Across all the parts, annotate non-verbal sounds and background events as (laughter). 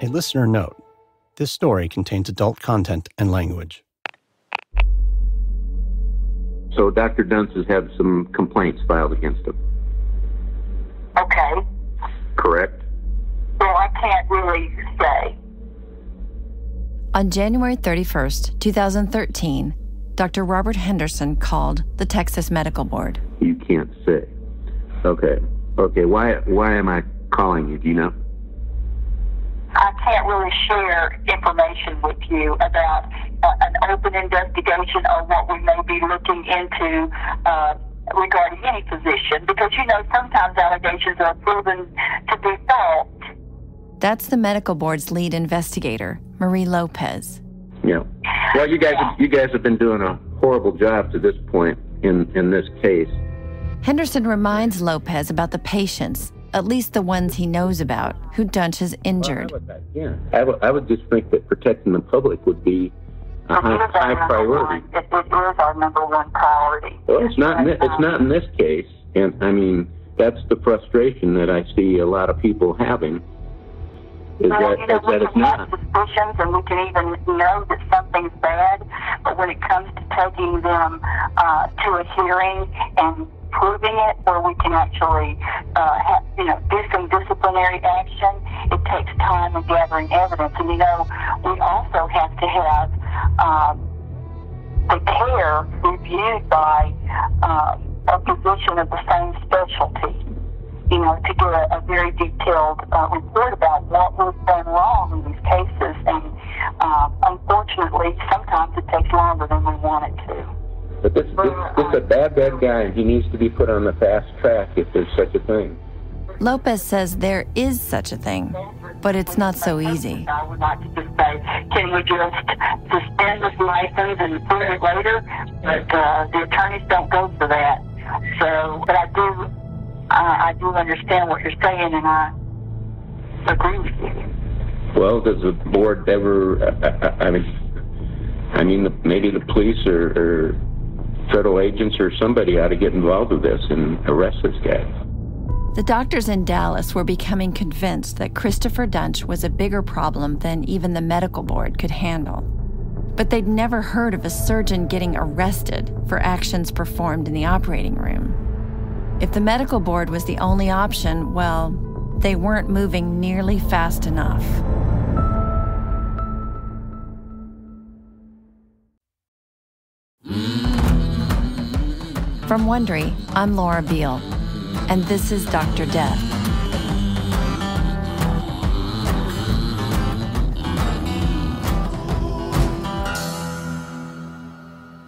A listener note this story contains adult content and language. So Dr. Duntsch has had some complaints filed against him. Okay. Correct? Well, I can't really say. On January 31st, 2013, Dr. Robert Henderson called the Texas Medical Board. You can't say. Okay. Okay. Why? Why am I calling you? Do you know? I can't really share information with you about uh, an open investigation or what we may be looking into uh, regarding any position because you know sometimes allegations are proven to be false. That's the medical board's lead investigator, Marie Lopez. Yeah. Well, you guys, you guys have been doing a horrible job to this point in in this case. Henderson reminds Lopez about the patients, at least the ones he knows about, who Duntsch has injured. Well, I would, yeah, I would, just think that protecting the public would be a high, our high number priority. one- It, it is our number one priority. Well, it's not. In it's not in this case, and I mean that's the frustration that I see a lot of people having. Is Well, that, you know, is we that can have not. suspicions and we can even know that something's bad, but when it comes to taking them uh, to a hearing and proving it, where we can actually, uh, have, you know, do some disciplinary action, it takes time and gathering evidence. And you know, we also have to have um, the care reviewed by um, a physician of the same specialty you know, to get a, a very detailed uh, report about what was done wrong in these cases. And um, unfortunately, sometimes it takes longer than we want it to. But this, this, this is a bad, bad guy, and he needs to be put on the fast track if there's such a thing. Lopez says there is such a thing, but it's not so easy. I would like to just say, can we just suspend this license and prove it later? But uh, the attorneys don't go for that. So, but I do, I I do understand what you're saying, and I agree with you. Well, does the board ever? I, I, I mean, I mean, the, maybe the police or, or federal agents or somebody ought to get involved with this and arrest this guy. The doctors in Dallas were becoming convinced that Christopher Duntsch was a bigger problem than even the medical board could handle. But they'd never heard of a surgeon getting arrested for actions performed in the operating room. If the medical board was the only option, well, they weren't moving nearly fast enough. From Wondery, I'm Laura Beil, and this is Dr. Death.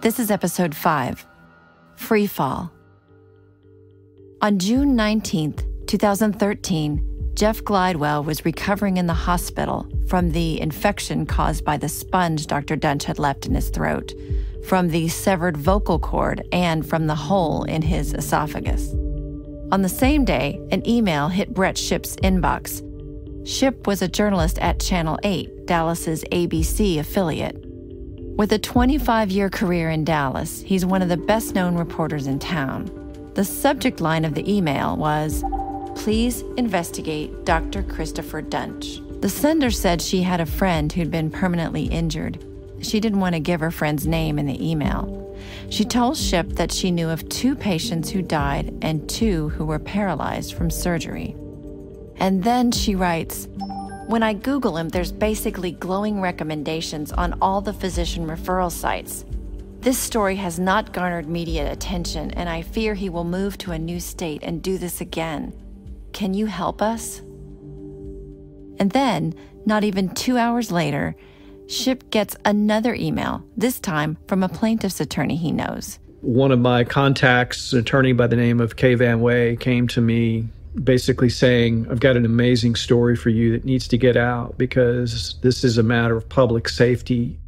This is episode 5 Free Fall. On June 19th, 2013, Jeff Glidewell was recovering in the hospital from the infection caused by the sponge Dr. Duntsch had left in his throat, from the severed vocal cord, and from the hole in his esophagus. On the same day, an email hit Brett Shipp's inbox. Shipp was a journalist at Channel 8, Dallas's ABC affiliate. With a 25 year career in Dallas, he's one of the best known reporters in town. The subject line of the email was Please investigate Dr. Christopher Duntsch. The sender said she had a friend who'd been permanently injured. She didn't want to give her friend's name in the email. She told Shipp that she knew of two patients who died and two who were paralyzed from surgery. And then she writes, when I Google him, there's basically glowing recommendations on all the physician referral sites. This story has not garnered media attention, and I fear he will move to a new state and do this again. Can you help us? And then, not even two hours later, Shipp gets another email, this time from a plaintiff's attorney he knows. One of my contacts, an attorney by the name of Kay Van Wey, came to me basically saying, I've got an amazing story for you that needs to get out because this is a matter of public safety.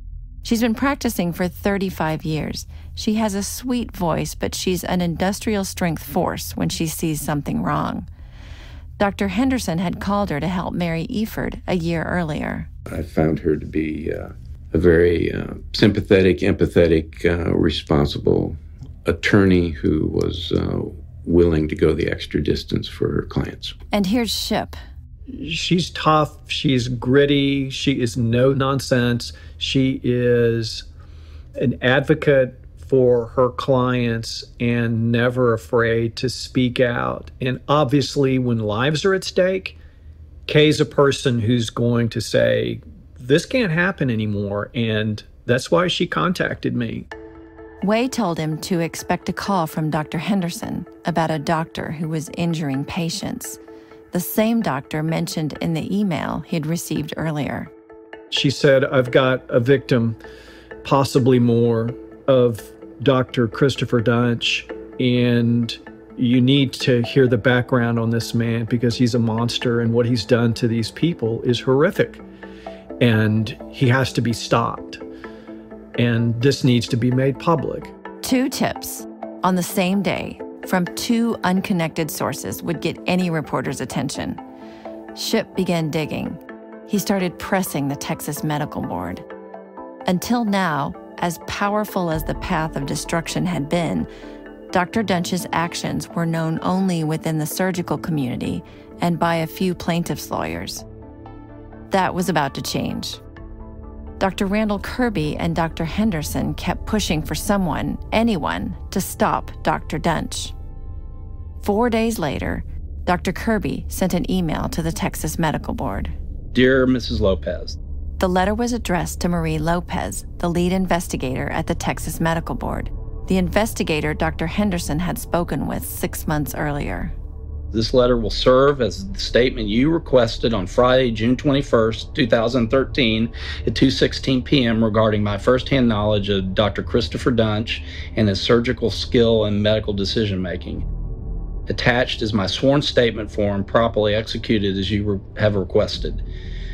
She's been practicing for 35 years. She has a sweet voice, but she's an industrial strength force when she sees something wrong. Dr. Henderson had called her to help Mary Efurd a year earlier. I found her to be uh, a very uh, sympathetic, empathetic, uh, responsible attorney who was uh, willing to go the extra distance for her clients. And here's Shipp. she's tough, she's gritty, she is no nonsense. She is an advocate for her clients and never afraid to speak out. And obviously, when lives are at stake, Kay's a person who's going to say, This can't happen anymore. And that's why she contacted me. Wey told him to expect a call from Dr. Henderson about a doctor who was injuring patients, the same doctor mentioned in the email he'd received earlier. She said, I've got a victim, possibly more, of Dr. Christopher Duntsch, and you need to hear the background on this man because he's a monster and what he's done to these people is horrific. And he has to be stopped and this needs to be made public. Two tips on the same day from two unconnected sources would get any reporter's attention. Shipp began digging. He started pressing the Texas Medical Board. Until now, as powerful as the path of destruction had been, Dr. Duntsch's actions were known only within the surgical community and by a few plaintiffs' lawyers. That was about to change. Dr. Randall Kirby and Dr. Henderson kept pushing for someone, anyone, to stop Dr. Duntsch. Four days later, Dr. Kirby sent an email to the Texas Medical Board. Dear Mrs. Lopez, The letter was addressed to Marie Lopez, the lead investigator at the Texas Medical Board, the investigator Dr. Henderson had spoken with six months earlier. This letter will serve as the statement you requested on Friday, June 21st, 2013 at 2:16 p.m. regarding my firsthand knowledge of Dr. Christopher Duntsch and his surgical skill and medical decision making. Attached is my sworn statement form properly executed as you have requested.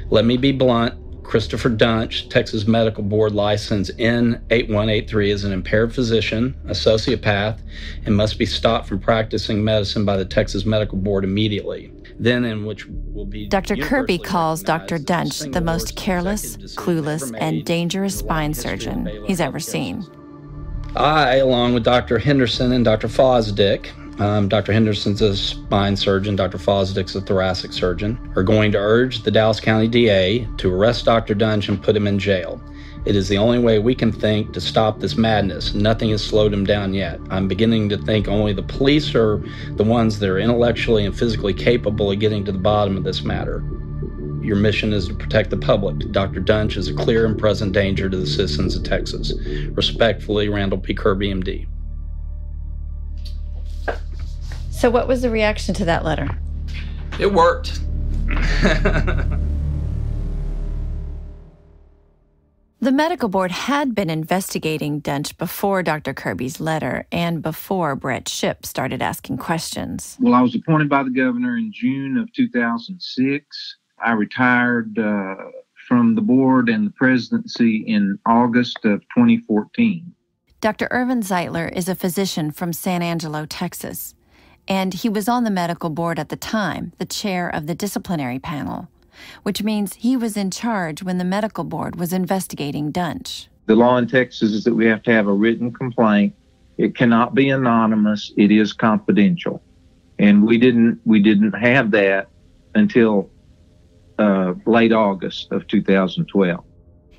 Let me be blunt, Christopher Duntsch, Texas Medical Board license N8183, is an impaired physician, a sociopath, and must be stopped from practicing medicine by the Texas Medical Board immediately. Then, in which will be Dr. Kirby calls Dr. Duntsch the most careless, clueless, and dangerous spine surgeon he's ever seen. I, along with Dr. Henderson and Dr. Fosdick, um, Dr. Henderson's a spine surgeon, Dr. Fosdick's a thoracic surgeon, are going to urge the Dallas County DA to arrest Dr. Duntsch and put him in jail. It is the only way we can think to stop this madness. Nothing has slowed him down yet. I'm beginning to think only the police are the ones that are intellectually and physically capable of getting to the bottom of this matter. Your mission is to protect the public. Dr. Duntsch is a clear and present danger to the citizens of Texas. Respectfully, Randall P. Kirby, MD. So, what was the reaction to that letter? It worked. (laughs) The medical board had been investigating Duntsch before Dr. Kirby's letter and before Brett Shipp started asking questions. Well, I was appointed by the governor in June of 2006. I retired uh, from the board and the presidency in August of 2014. Dr. Irvin Zeitler is a physician from San Angelo, Texas, and he was on the medical board at the time, the chair of the disciplinary panel which means he was in charge when the medical board was investigating Duntsch. The law in Texas is that we have to have a written complaint. It cannot be anonymous. It is confidential, and we didn't we didn't have that until uh, late August of 2012.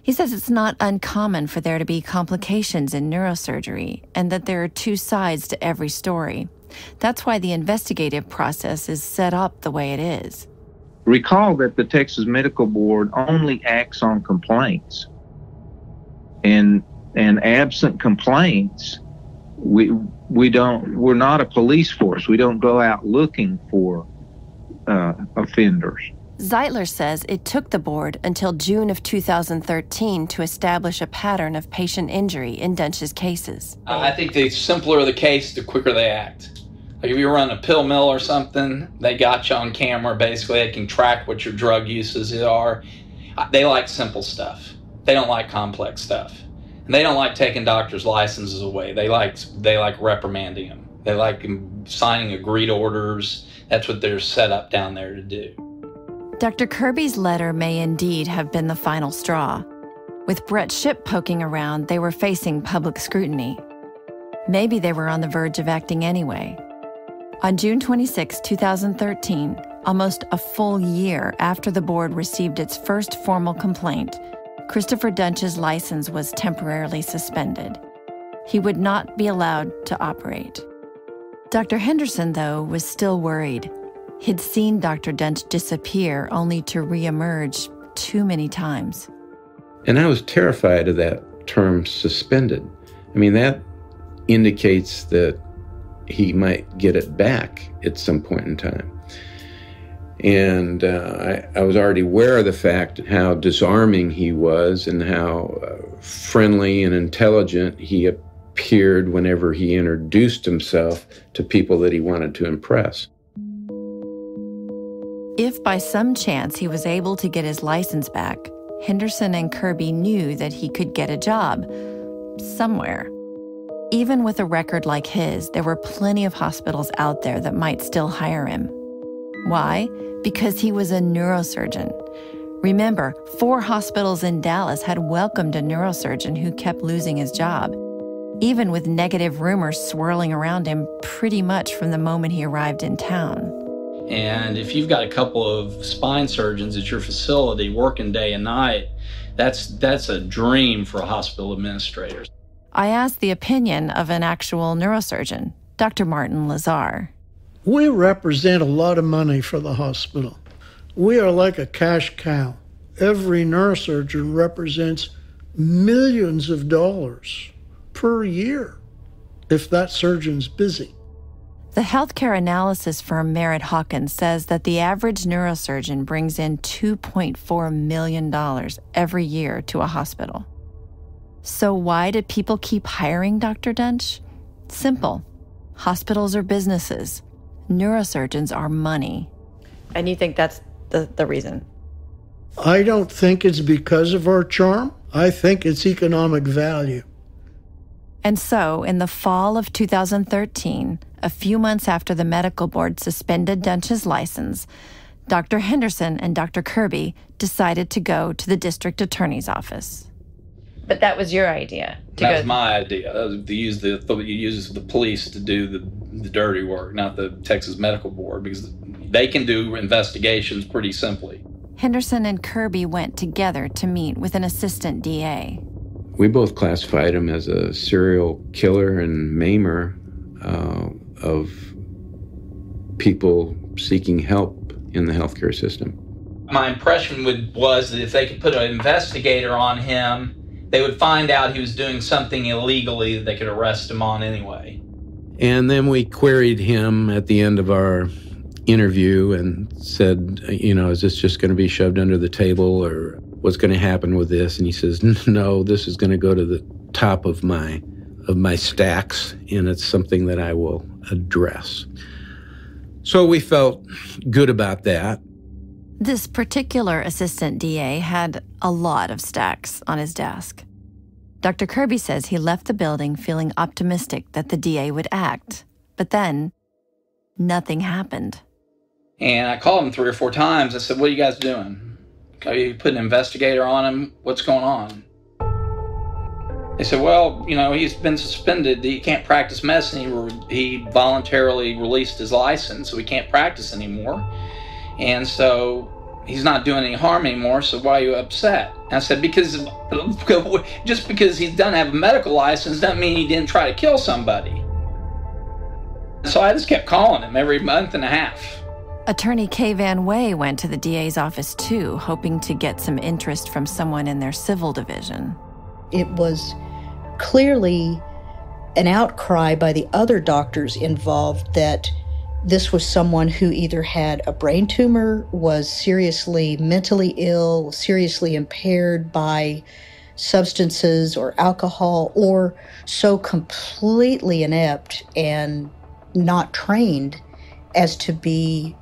He says it's not uncommon for there to be complications in neurosurgery and that there are two sides to every story. That's why the investigative process is set up the way it is. Recall that the Texas Medical Board only acts on complaints. And and absent complaints, we we don't we're not a police force. We don't go out looking for uh, offenders. Zeitler says it took the board until June of 2013 to establish a pattern of patient injury in Duntsch's cases. I think the simpler the case, the quicker they act. Like if you run a pill mill or something, they got you on camera. Basically, they can track what your drug uses are. They like simple stuff. They don't like complex stuff, and they don't like taking doctors' licenses away. They like they like reprimanding them. They like signing agreed orders. That's what they're set up down there to do. Dr. Kirby's letter may indeed have been the final straw. With Brett Shipp poking around, they were facing public scrutiny. Maybe they were on the verge of acting anyway. On June 26, 2013, Almost a full year after the board received its first formal complaint, Christopher Duntsch's license was temporarily suspended. He would not be allowed to operate. Dr. Henderson, though, was still worried. He'd seen Dr. Duntsch disappear only to reemerge too many times. And I was terrified of that term suspended. I mean, that indicates that he might get it back at some point in time. And uh, I, I, was already aware of the fact how disarming he was and how uh, friendly and intelligent he appeared whenever he introduced himself to people that he wanted to impress. If by some chance he was able to get his license back, Henderson and Kirby knew that he could get a job somewhere. Even with a record like his, there were plenty of hospitals out there that might still hire him. Why? Because he was a neurosurgeon. Remember, four hospitals in Dallas had welcomed a neurosurgeon who kept losing his job, even with negative rumors swirling around him pretty much from the moment he arrived in town. And if you've got a couple of spine surgeons at your facility working day and night, that's that's a dream for a hospital administrators. I asked the opinion of an actual neurosurgeon, Dr. Martin Lazar. We represent a lot of money for the hospital. We are like a cash cow. Every neurosurgeon represents millions of dollars per year if that surgeon's busy. The healthcare analysis firm Merritt Hawkins says that the average neurosurgeon brings in $2.4 million every year to a hospital. So, why do people keep hiring Dr. Duntsch? Simple hospitals are businesses, neurosurgeons are money. And you think that's the, the reason? I don't think it's because of our charm. I think it's economic value. And so, in the fall of 2013, a few months after the medical board suspended Duntsch's license, Dr. Henderson and Dr. Kirby decided to go to the district attorney's office. But that was your idea. that go. was my idea. Was to use the you use the police to do the, the dirty work, not the Texas Medical Board, because they can do investigations pretty simply. Henderson and Kirby went together to meet with an assistant DA we both classified him as a serial killer and maimer uh, of people seeking help in the healthcare system. My impression would, was that if they could put an investigator on him, they would find out he was doing something illegally that they could arrest him on anyway. And then we queried him at the end of our interview and said, you know, is this just going to be shoved under the table or what's going to happen with this? And he says (laughs) no this is going to go to the top of my of my stacks and it's something that i will address. So we felt good about that this particular assistant da had a lot of stacks on his desk dr kirby says he left the building feeling optimistic that the da would act but then nothing happened and i called him three or four times i said what are you guys doing Are you put an investigator on him? What's going on? They said, well, you know, he's been suspended. He can't practice medicine. He, he voluntarily released his license, so he can't practice anymore. And so he's not doing any harm anymore, so why are you upset? And I said, because (laughs) just because he doesn't have a medical license doesn't mean he didn't try to kill somebody. So I just kept calling him every month and a half. Attorney Kay Van Wey went to the DA's office too, hoping to get some interest from someone in their civil division. It was clearly an outcry by the other doctors involved that this was someone who either had a brain tumor, was seriously mentally ill, seriously impaired by substances or alcohol, or so completely inept and not trained as to be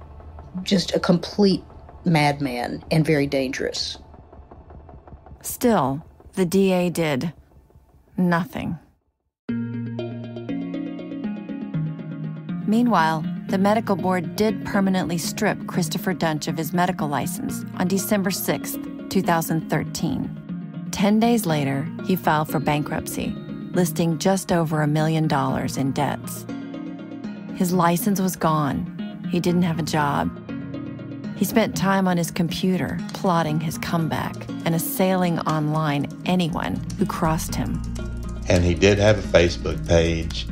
just a complete madman and very dangerous. Still, the DA did nothing. Meanwhile, the medical board did permanently strip Christopher Duntsch of his medical license on December 6, 2013. Ten days later, he filed for bankruptcy, listing just over a million dollars in debts. His license was gone he didn't have a job. He spent time on his computer plotting his comeback and assailing online anyone who crossed him. And he did have a Facebook page.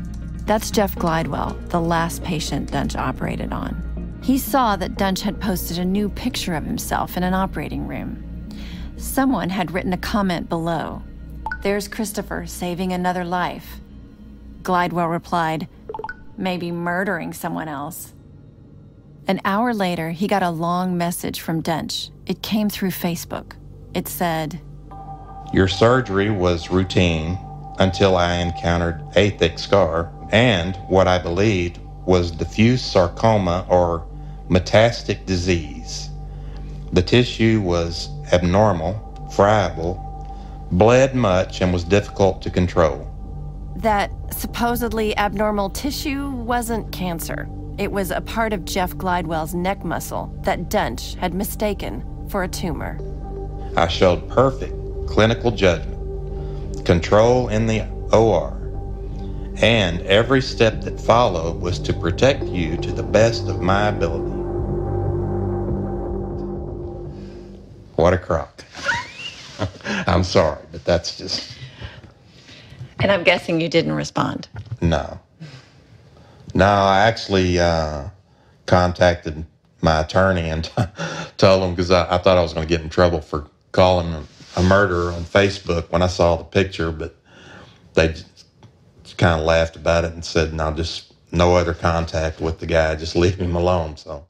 That's Jeff Glidewell, the last patient Duntsch operated on. He saw that Duntsch had posted a new picture of himself in an operating room. Someone had written a comment below There's Christopher saving another life. Glidewell replied, Maybe murdering someone else. An hour later, he got a long message from Duntsch. It came through Facebook. It said, Your surgery was routine until I encountered a thick scar and what I believed was diffuse sarcoma or metastatic disease. The tissue was abnormal, friable, bled much, and was difficult to control. That supposedly abnormal tissue wasn't cancer. It was a part of Jeff Glidewell's neck muscle that Duntsch had mistaken for a tumor. I showed perfect clinical judgment, control in the OR, and every step that followed was to protect you to the best of my ability. What a crock. (laughs) I'm sorry, but that's just. And I'm guessing you didn't respond. No. No, I actually uh, contacted my attorney and (laughs) told him because I, I, thought I was going to get in trouble for calling a, a murderer on Facebook when I saw the picture, but they kind of laughed about it and said, "No, just no other contact with the guy. Just leave him alone." So.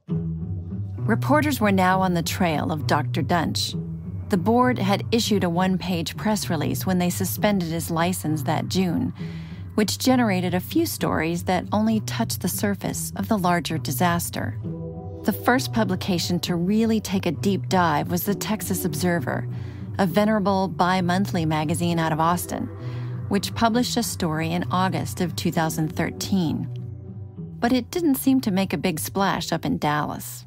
Reporters were now on the trail of Dr. Duntsch. The board had issued a one page press release when they suspended his license that June, which generated a few stories that only touched the surface of the larger disaster. The first publication to really take a deep dive was the Texas Observer, a venerable bi monthly magazine out of Austin, which published a story in August of 2013. But it didn't seem to make a big splash up in Dallas.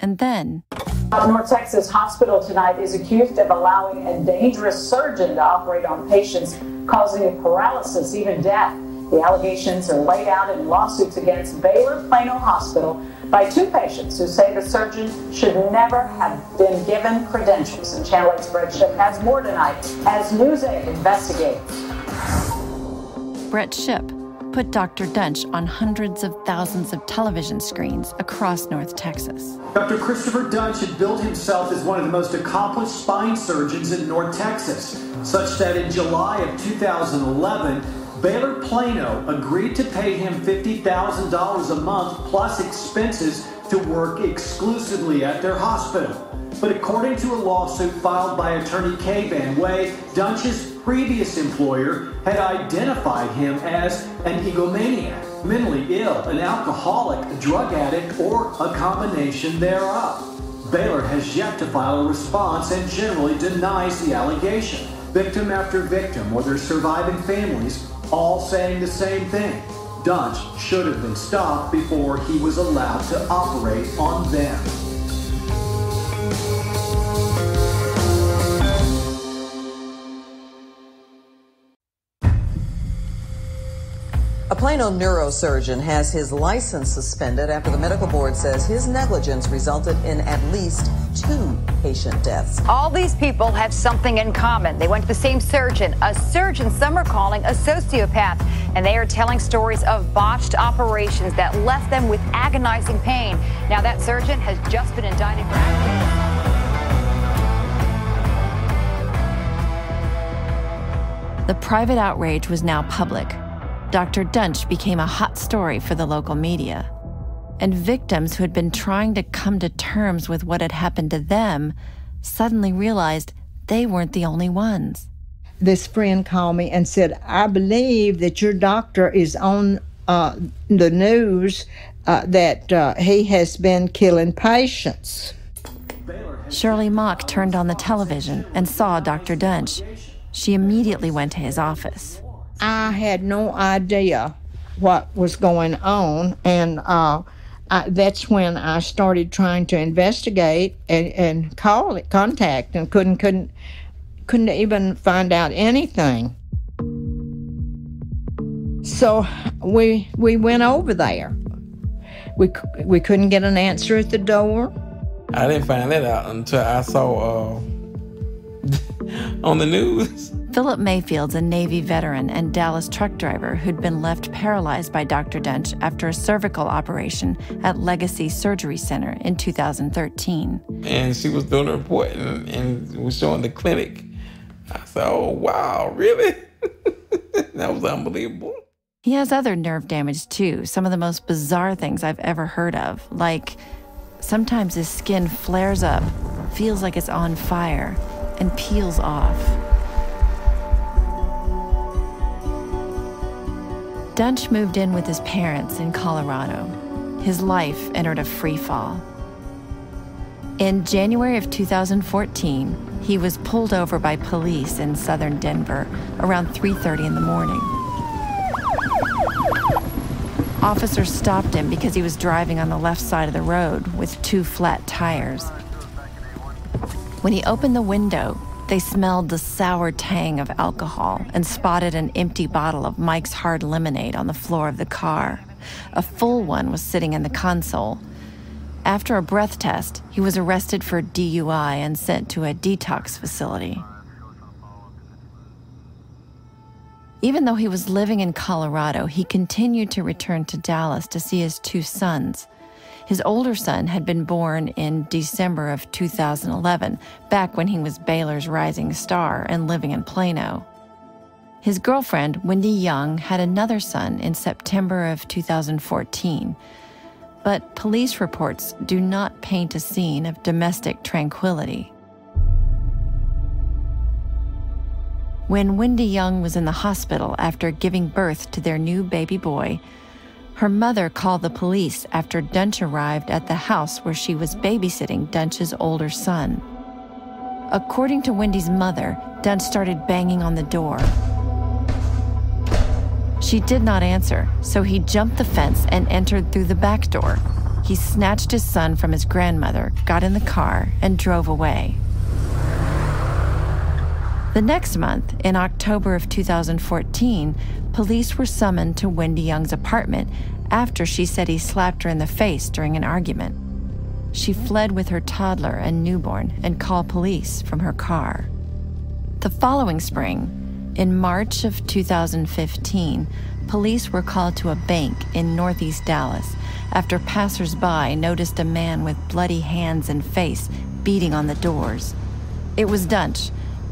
And then. A North Texas hospital tonight is accused of allowing a dangerous surgeon to operate on patients, causing paralysis, even death. The allegations are laid out in lawsuits against Baylor Plano Hospital by two patients who say the surgeon should never have been given credentials. And Channel 8's Brett Shipp has more tonight as News 8 investigates. Brett Shipp put Dr. Duntsch on hundreds of thousands of television screens across North Texas. Dr. Christopher Duntsch had billed himself as one of the most accomplished spine surgeons in North Texas, such that in July of 2011, Baylor Plano agreed to pay him $50,000 a month plus expenses to work exclusively at their hospital. But according to a lawsuit filed by attorney Kay Van Wey, Duntsch's previous employer had identified him as an egomaniac, mentally ill, an alcoholic, a drug addict, or a combination thereof. Baylor has yet to file a response and generally denies the allegation. Victim after victim or their surviving families all saying the same thing. Duntsch should have been stopped before he was allowed to operate on them. A Plano neurosurgeon has his license suspended after the medical board says his negligence resulted in at least two patient deaths. All these people have something in common. They went to the same surgeon, a surgeon some are calling a sociopath, and they are telling stories of botched operations that left them with agonizing pain. Now, that surgeon has just been indicted for. The private outrage was now public. Dr. Duntsch became a hot story for the local media. And victims who had been trying to come to terms with what had happened to them suddenly realized they weren't the only ones. This friend called me and said, I believe that your doctor is on uh, the news uh, that uh, he has been killing patients. Shirley Mock turned on the television and saw Dr. Duntsch. She immediately went to his office. I had no idea what was going on, and uh, I, that's when I started trying to investigate and, and call it, contact, and couldn't couldn't couldn't even find out anything. So we we went over there. We we couldn't get an answer at the door. I didn't find that out until I saw uh, (laughs) on the news. Philip Mayfield's a Navy veteran and Dallas truck driver who'd been left paralyzed by Dr. Duntsch after a cervical operation at Legacy Surgery Center in 2013. And she was doing a report and, and was showing the clinic. I said, oh, wow, really? (laughs) that was unbelievable. He has other nerve damage too, some of the most bizarre things I've ever heard of, like sometimes his skin flares up, feels like it's on fire, and peels off. Duntsch moved in with his parents in Colorado. His life entered a free fall. In January of 2014, he was pulled over by police in southern Denver around 3:30 in the morning. Officers stopped him because he was driving on the left side of the road with two flat tires. When he opened the window, they smelled the sour tang of alcohol and spotted an empty bottle of Mike's Hard Lemonade on the floor of the car. A full one was sitting in the console. After a breath test, he was arrested for DUI and sent to a detox facility. Even though he was living in Colorado, he continued to return to Dallas to see his two sons. His older son had been born in December of 2011, back when he was Baylor's rising star and living in Plano. His girlfriend, Wendy Young, had another son in September of 2014. But police reports do not paint a scene of domestic tranquility. When Wendy Young was in the hospital after giving birth to their new baby boy, her mother called the police after Duntsch arrived at the house where she was babysitting Duntsch's older son. According to Wendy's mother, Duntsch started banging on the door. She did not answer, so he jumped the fence and entered through the back door. He snatched his son from his grandmother, got in the car, and drove away. The next month, in October of 2014, police were summoned to Wendy Young's apartment after she said he slapped her in the face during an argument. She fled with her toddler and newborn and called police from her car. The following spring, in March of 2015, police were called to a bank in northeast Dallas after passersby noticed a man with bloody hands and face beating on the doors. It was Duntsch,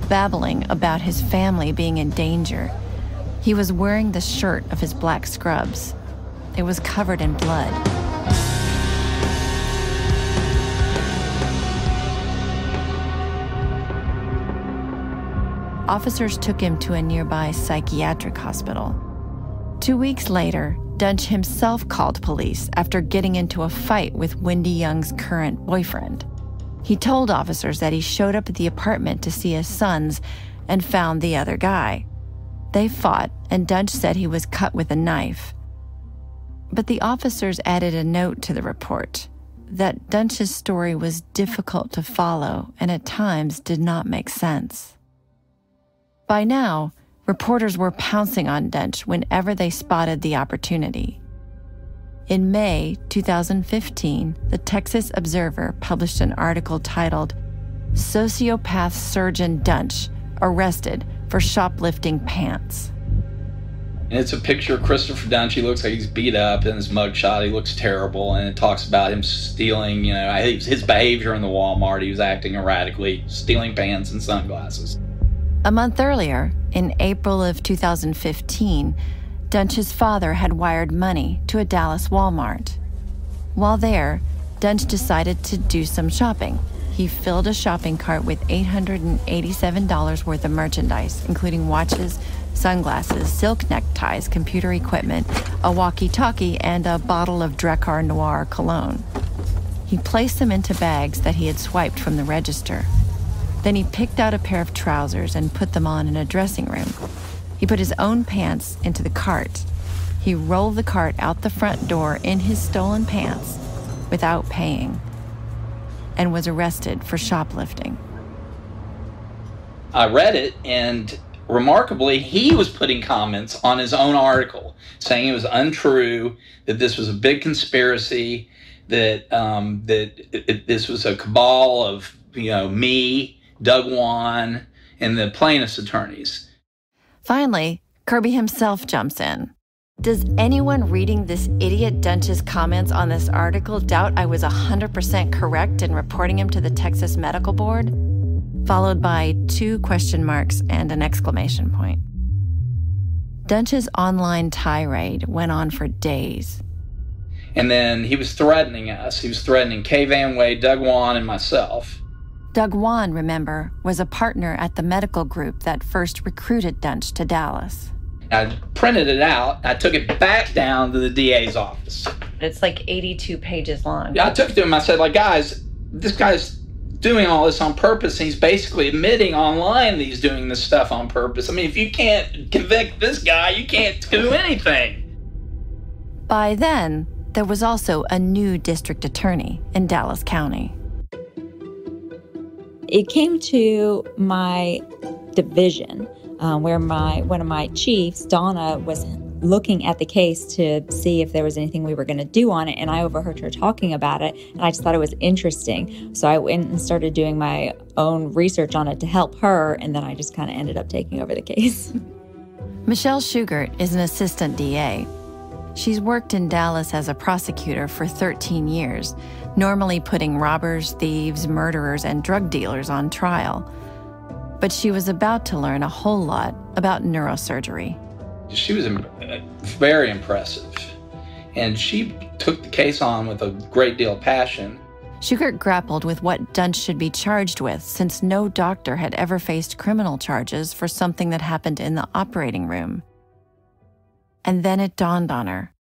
babbling about his family being in danger. He was wearing the shirt of his black scrubs. It was covered in blood. Officers took him to a nearby psychiatric hospital. Two weeks later, Duntsch himself called police after getting into a fight with Wendy Young's current boyfriend. He told officers that he showed up at the apartment to see his sons and found the other guy. They fought, and Duntsch said he was cut with a knife. But the officers added a note to the report that Duntsch's story was difficult to follow and at times did not make sense. By now, reporters were pouncing on Duntsch whenever they spotted the opportunity. In May 2015, the Texas Observer published an article titled Sociopath Surgeon Duntsch Arrested for Shoplifting Pants. And it's a picture of Christopher Duntsch. He looks like he's beat up in his mugshot. He looks terrible. And it talks about him stealing, you know, his behavior in the Walmart. He was acting erratically, stealing pants and sunglasses. A month earlier, in April of 2015, Duntsch's father had wired money to a Dallas Walmart. While there, Duntsch decided to do some shopping. He filled a shopping cart with $887 worth of merchandise, including watches, sunglasses, silk neckties, computer equipment, a walkie talkie, and a bottle of Drakkar Noir cologne. He placed them into bags that he had swiped from the register. Then he picked out a pair of trousers and put them on in a dressing room. He put his own pants into the cart. He rolled the cart out the front door in his stolen pants without paying and was arrested for shoplifting. I read it and remarkably, he was putting comments on his own article saying it was untrue, that this was a big conspiracy, that um, that it, it, this was a cabal of you know me, Doug Wan, and the plaintiffs' attorneys. Finally, Kirby himself jumps in. Does anyone reading this idiot Duntsch's comments on this article doubt I was 100% correct in reporting him to the Texas Medical Board? Followed by two question marks and an exclamation point. Duntsch's online tirade went on for days. And then he was threatening us. He was threatening Kay Van Wey, Doug Wan, and myself. Doug Wan, remember, was a partner at the medical group that first recruited Duntsch to Dallas. I printed it out. I took it back down to the DA's office. It's like 82 pages long. Yeah, I took it to him. I said, like, guys, this guy's doing all this on purpose. He's basically admitting online that he's doing this stuff on purpose. I mean, if you can't convict this guy, you can't do anything. By then, there was also a new district attorney in Dallas County. It came to my division um, where my one of my chiefs, Donna, was looking at the case to see if there was anything we were going to do on it and i overheard her talking about it and i just thought it was interesting. So i went and started doing my own research on it to help her and then i just kind of ended up taking over the case. (laughs) Michelle Shughart is an assistant da she's worked in dallas as a prosecutor for 13 years normally putting robbers thieves murderers and drug dealers on trial but she was about to learn a whole lot about neurosurgery. She was very impressive, and she took the case on with a great deal of passion. Shughart grappled with what Duntsch should be charged with since no doctor had ever faced criminal charges for something that happened in the operating room. And then it dawned on her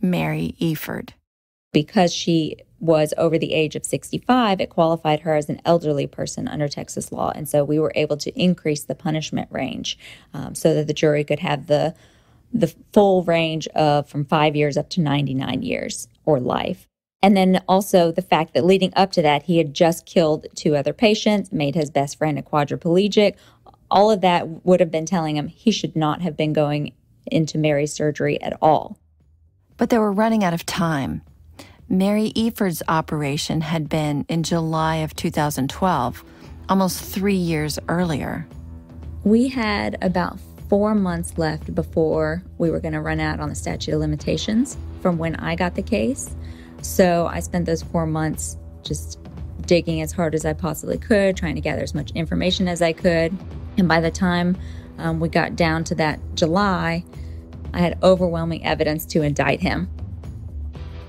Mary Efurd. Because she was over the age of 65, it qualified her as an elderly person under Texas law. And so we were able to increase the punishment range um, so that the jury could have the the full range of from five years up to 99 years or life. And then also the fact that leading up to that, he had just killed two other patients, made his best friend a quadriplegic. All of that would have been telling him he should not have been going into Mary's surgery at all. But they were running out of time. Mary Efurd's operation had been in July of 2012, almost three years earlier. We had about four months left before we were going to run out on the statute of limitations from when I got the case. So I spent those four months just digging as hard as I possibly could, trying to gather as much information as I could. And by the time um, we got down to that July, I had overwhelming evidence to indict him.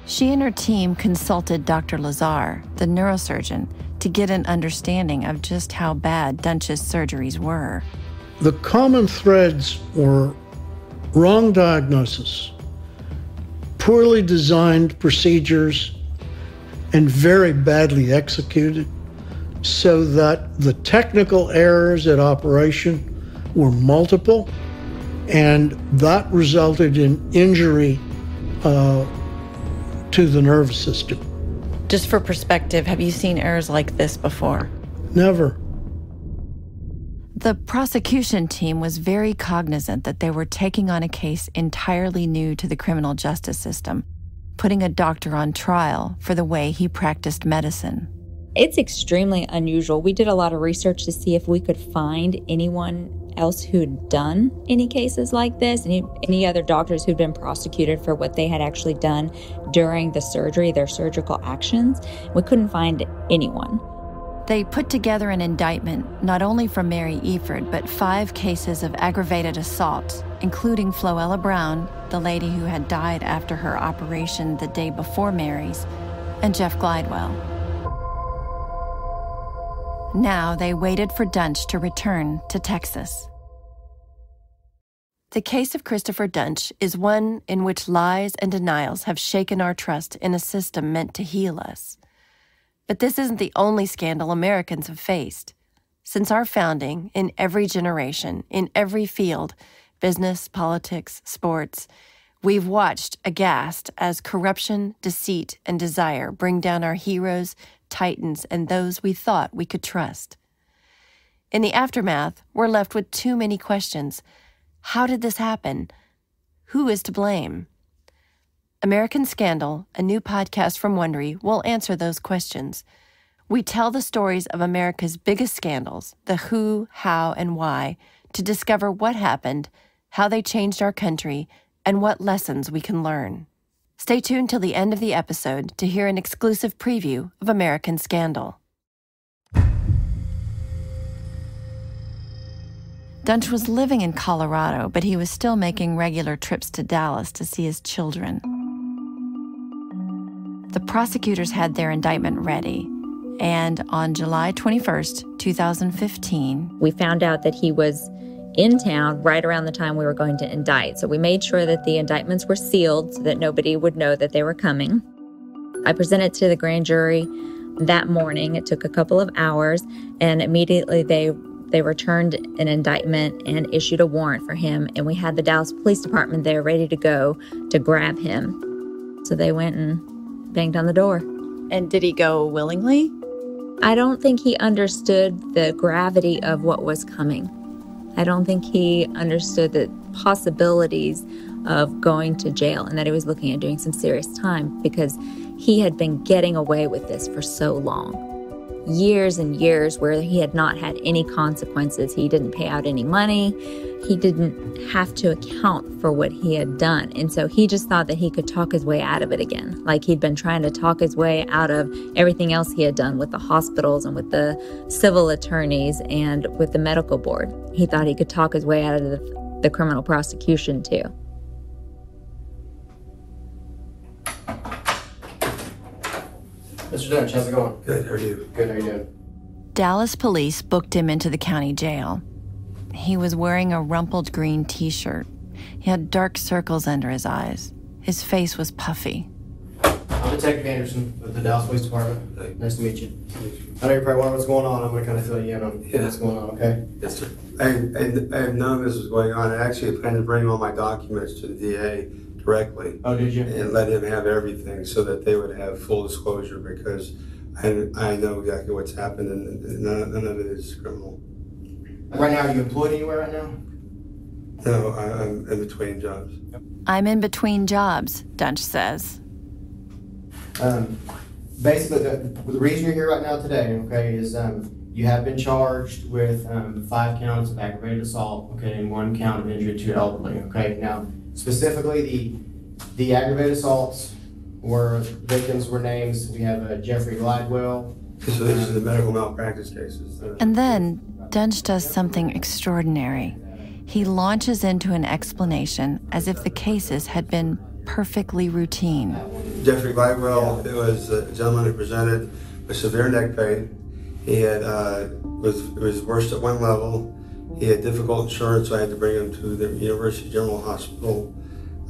She and her team consulted Dr. Lazar, the neurosurgeon, to get an understanding of just how bad Duntsch's surgeries were. The common threads were wrong diagnosis, poorly designed procedures, and very badly executed, so that the technical errors at operation were multiple, and that resulted in injury uh, to the nervous system. Just for perspective, have you seen errors like this before? Never. The prosecution team was very cognizant that they were taking on a case entirely new to the criminal justice system, putting a doctor on trial for the way he practiced medicine. It's extremely unusual. We did a lot of research to see if we could find anyone else who'd done any cases like this, any, any other doctors who'd been prosecuted for what they had actually done during the surgery, their surgical actions. We couldn't find anyone. They put together an indictment not only for Mary Efurd, but five cases of aggravated assault, including Floella Brown, the lady who had died after her operation the day before Mary's, and Jeff Glidewell. Now they waited for Duntsch to return to Texas. The case of Christopher Duntsch is one in which lies and denials have shaken our trust in a system meant to heal us. But this isn't the only scandal Americans have faced. Since our founding, in every generation, in every field business, politics, sports we've watched aghast as corruption, deceit, and desire bring down our heroes, titans, and those we thought we could trust. In the aftermath, we're left with too many questions. How did this happen? Who is to blame? American Scandal, a new podcast from Wondery, will answer those questions. We tell the stories of America's biggest scandals, the who, how, and why, to discover what happened, how they changed our country, and what lessons we can learn. Stay tuned till the end of the episode to hear an exclusive preview of American Scandal. Duntsch was living in Colorado, but he was still making regular trips to Dallas to see his children. The prosecutors had their indictment ready, and on July 21st, 2015, we found out that he was in town right around the time we were going to indict. So we made sure that the indictments were sealed so that nobody would know that they were coming. I presented to the grand jury that morning. It took a couple of hours, and immediately they they returned an indictment and issued a warrant for him, and we had the Dallas Police Department there ready to go to grab him. So they went and banged on the door. And did he go willingly? I don't think he understood the gravity of what was coming. I don't think he understood the possibilities of going to jail and that he was looking at doing some serious time because he had been getting away with this for so long years and years where he had not had any consequences. He didn't pay out any money. He didn't have to account for what he had done. And so he just thought that he could talk his way out of it again. Like he'd been trying to talk his way out of everything else he had done with the hospitals and with the civil attorneys and with the medical board. He thought he could talk his way out of the, the criminal prosecution too. Mr. Duntsch, how's it going? Good, how are you? Good, how are you doing? Dallas police booked him into the county jail. He was wearing a rumpled green t shirt. He had dark circles under his eyes. His face was puffy. I'm Detective Anderson with the Dallas Police Department. Nice to meet you. I know you're probably wondering what's going on. I'm going to kind of fill you in on Yeah. what's going on, okay? Yes, sir. I, I, I have known this was going on. I actually planned to bring all my documents to the DA directly. Oh, did you? And let him have everything so that they would have full disclosure because I, I know exactly what's happened and, and none, none of it is criminal. Right now, are you employed anywhere right now? No, I, I'm in between jobs. I'm in between jobs, Duntsch says. Um, basically, the, the reason you're here right now today, okay, is um, you have been charged with um, five counts of aggravated assault, okay, and one count of injury to elderly, okay. Now, specifically, the the aggravated assaults were victims were names. We have uh, Jeffrey Glidewell. So these are the medical malpractice cases. Uh, And then Duntsch does something extraordinary. He launches into an explanation as if the cases had been perfectly routine. Jeffrey Glidewell, it was a gentleman who presented with severe neck pain. He had uh, was was worst at one level. He had difficult insurance, so I had to bring him to the University General Hospital.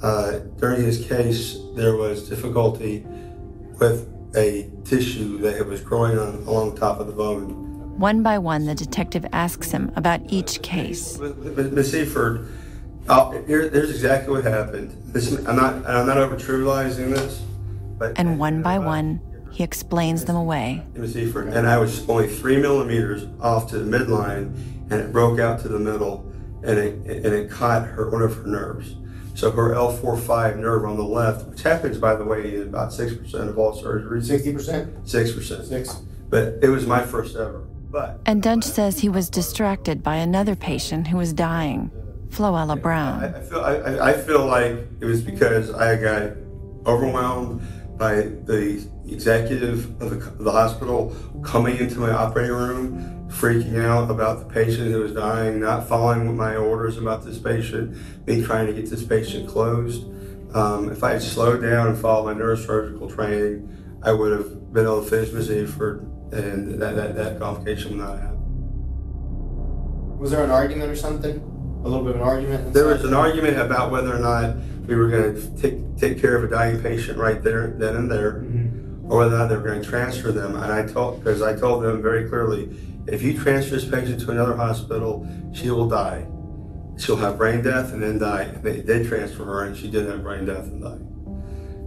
Uh, during his case, there was difficulty with a tissue that was growing on along top of the bone. One by one, the detective asks him about each case. Miss Efurd, uh, here, here's exactly what happened. This, I'm not I'm not over trivializing this, but And one by one, he explains them away. Ms. Efurd, and I was only three millimeters off to the midline, and it broke out to the middle, and it and it caught her one of her nerves. So her L4-5 nerve on the left, which happens by the way in about six percent of all surgeries. Sixty percent. Six percent. Six. But it was my first ever. But And Duntsch says he was distracted by another patient who was dying, Floella Brown. I feel I, I- I feel like it was because I got overwhelmed by the executive of the, the hospital coming into my operating room, freaking out about the patient who was dying, not following my orders about this patient, me trying to get this patient closed. Um, if I had slowed down and followed my neurosurgical training, I would have been able to finish Ms. Efurd, and that, that, that complication would not happen. Was there an argument or something? A little bit of an argument? There was an argument about whether or not we were going to take, take care of a dying patient right there, then and there, or whether or not they're going to transfer them. And I told, because I told them very clearly, if you transfer this patient to another hospital, she will die. She'll have brain death and then die. And they did transfer her, and she did have brain death and die.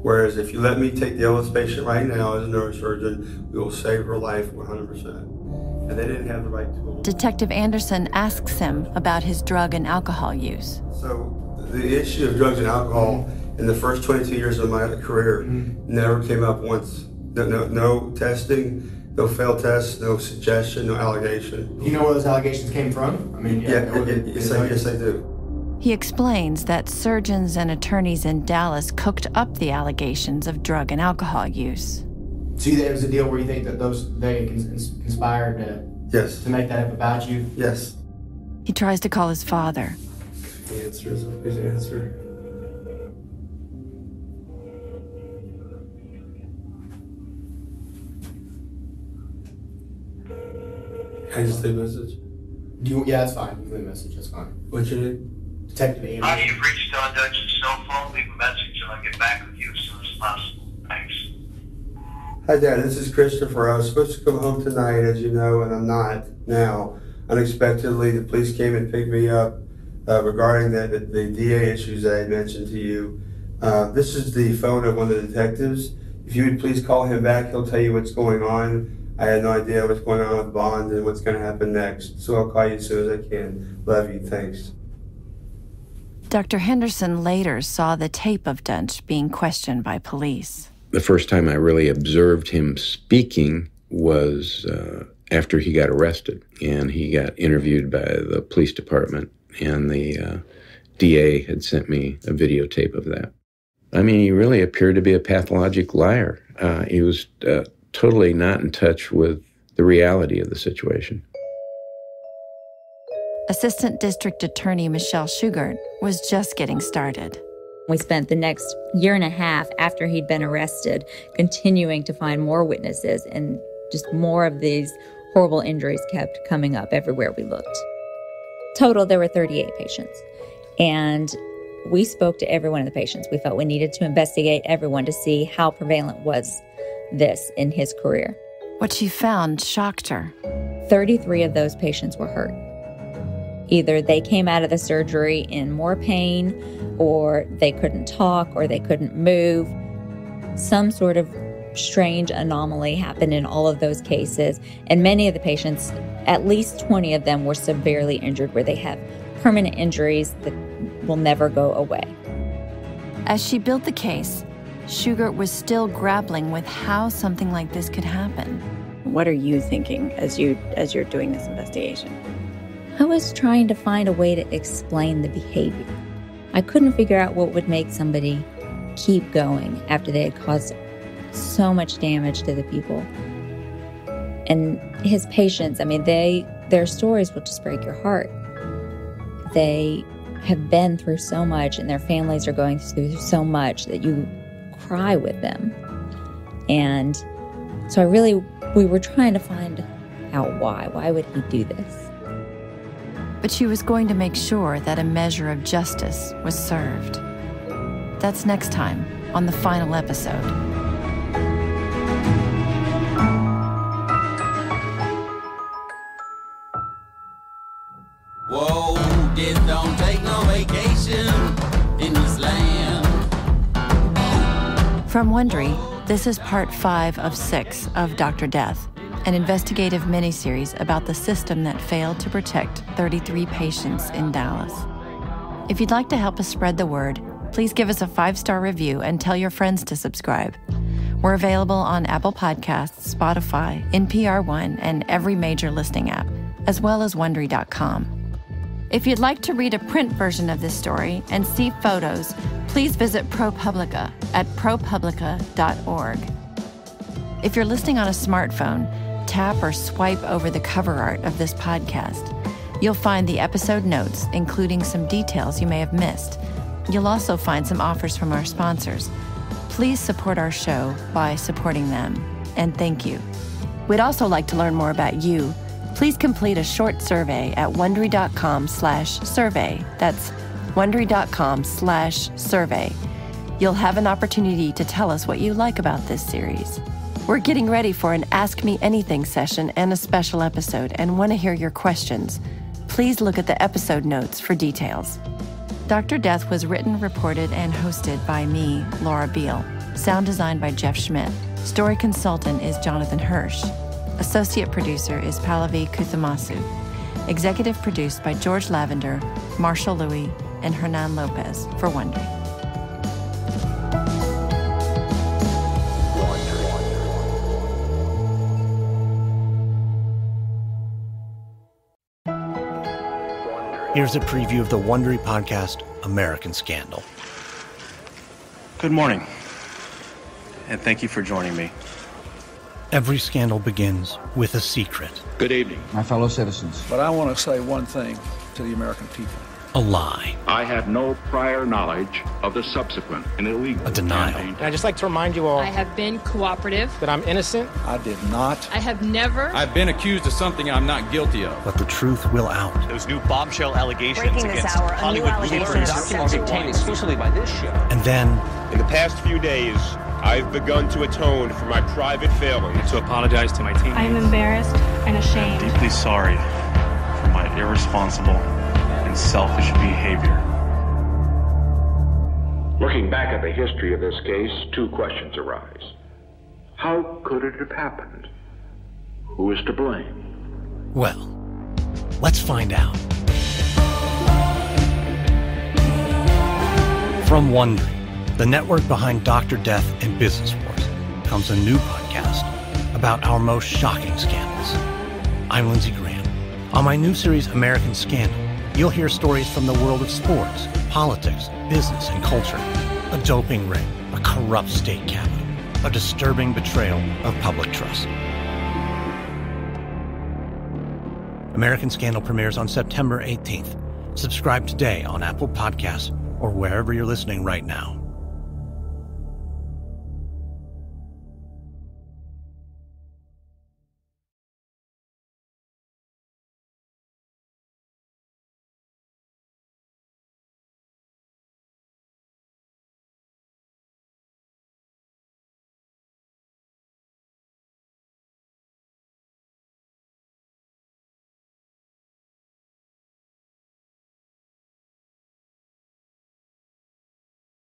Whereas if you let me take the illness patient right now as a neurosurgeon, we will save her life 100%. And they didn't have the right tools. Detective Anderson asks him about his drug and alcohol use. So the issue of drugs and alcohol in the first 22 years of my career, mm-hmm. never came up once. No, no, no testing, no failed tests, no suggestion, no allegation. Do you know where those allegations came from? I mean, Yeah, yeah, it- it- yes, I, yes, I do. He explains that surgeons and attorneys in Dallas cooked up the allegations of drug and alcohol use. So you think it was a deal where you think that those they cons- cons- conspired to Yes. to make that up about you? Yes. He tries to call his father. The answer is his answer. Can I just leave a message? Do you? Yeah, that's fine. You can leave a message. That's fine. What's your name? Detective Andrew. Hi, you've reached Don Duntsch's cell phone. Leave a message and I'll get back with you as soon as possible. Thanks. Hi, Dad. This is Christopher. I was supposed to come home tonight, as you know, and I'm not now. Unexpectedly, the police came and picked me up uh, regarding the, the, the DA issues that I had mentioned to you. Uh, this is the phone of one of the detectives. If you would please call him back, he'll tell you what's going on. I had no idea what's going on with Bond and what's going to happen next. So I'll call you as soon as I can. Love you. Thanks. Dr. Henderson later saw the tape of Duntsch being questioned by police. The first time I really observed him speaking was uh, after he got arrested, and he got interviewed by the police department, and the uh, DA had sent me a videotape of that. I mean, he really appeared to be a pathologic liar. Uh, he was uh, totally not in touch with the reality of the situation. Assistant District Attorney Michelle Shughart was just getting started. We spent the next year and a half after he'd been arrested continuing to find more witnesses, and just more of these horrible injuries kept coming up everywhere we looked. Total, there were 38 patients. And we spoke to every one of the patients. We felt we needed to investigate everyone to see how prevalent was this in his career. What she found shocked her. 33 of those patients were hurt. Either they came out of the surgery in more pain, or they couldn't talk, or they couldn't move. Some sort of strange anomaly happened in all of those cases. And many of the patients, at least 20 of them, were severely injured where they have permanent injuries that will never go away. As she built the case, Shughart was still grappling with how something like this could happen. What are you thinking as you as you're doing this investigation? I was trying to find a way to explain the behavior. I couldn't figure out what would make somebody keep going after they had caused so much damage to the people. And his patients, I mean, they their stories will just break your heart. They have been through so much and their families are going through so much that you cry with them. And so I really we were trying to find out why. Why would he do this? But she was going to make sure that a measure of justice was served. That's next time on the final episode. From Wondery, this is part five of six of Dr. Death, an investigative miniseries about the system that failed to protect 33 patients in Dallas. If you'd like to help us spread the word, please give us a five star review and tell your friends to subscribe. We're available on Apple Podcasts, Spotify, NPR One, and every major listing app, as well as Wondery.com. If you'd like to read a print version of this story and see photos, please visit ProPublica at propublica.org. If you're listening on a smartphone, tap or swipe over the cover art of this podcast. You'll find the episode notes, including some details you may have missed. You'll also find some offers from our sponsors. Please support our show by supporting them. And thank you. We'd also like to learn more about you. Please complete a short survey at wondery.com slash survey. That's wondery.com slash survey. You'll have an opportunity to tell us what you like about this series. We're getting ready for an Ask Me Anything session and a special episode and want to hear your questions. Please look at the episode notes for details. Dr. Death was written, reported, and hosted by me, Laura Beil. Sound designed by Jeff Schmidt. Story consultant is Jonathan Hirsch. Associate producer is Pallavi Kuthamasu. Executive produced by George Lavender, Marshall Lewy, and Hernan Lopez for Wondery. Here's a preview of the Wondery podcast, American Scandal. Good morning, and thank you for joining me. Every scandal begins with a secret, Good evening, my fellow citizens. But I want to say one thing to the American people. a lie, I have no prior knowledge of the subsequent and illegal a denial. And I'd just like to remind you all I have been cooperative. that I'm innocent. I did not. I have never. I've been accused of something I'm not guilty of. But the truth will out. Those new bombshell allegations Breaking this against hour, Hollywood allegation leaders. of Documents sexual obtained exclusively by this show. And then In the past few days, I've begun to atone for my private failings. To apologize to my team. I am embarrassed and ashamed. deeply sorry for my irresponsible and selfish behavior. Looking back at the history of this case, two questions arise. How could it have happened? Who is to blame? Well, let's find out. From Wondery, the network behind Dr. Death and Business Wars, comes a new podcast about our most shocking scandals. I'm Lindsay Graham. On my new series, American Scandal, you'll hear stories from the world of sports, politics, business, and culture. A doping ring, a corrupt state capital, a disturbing betrayal of public trust. American Scandal premieres on September 18th. Subscribe today on Apple Podcasts or wherever you're listening right now.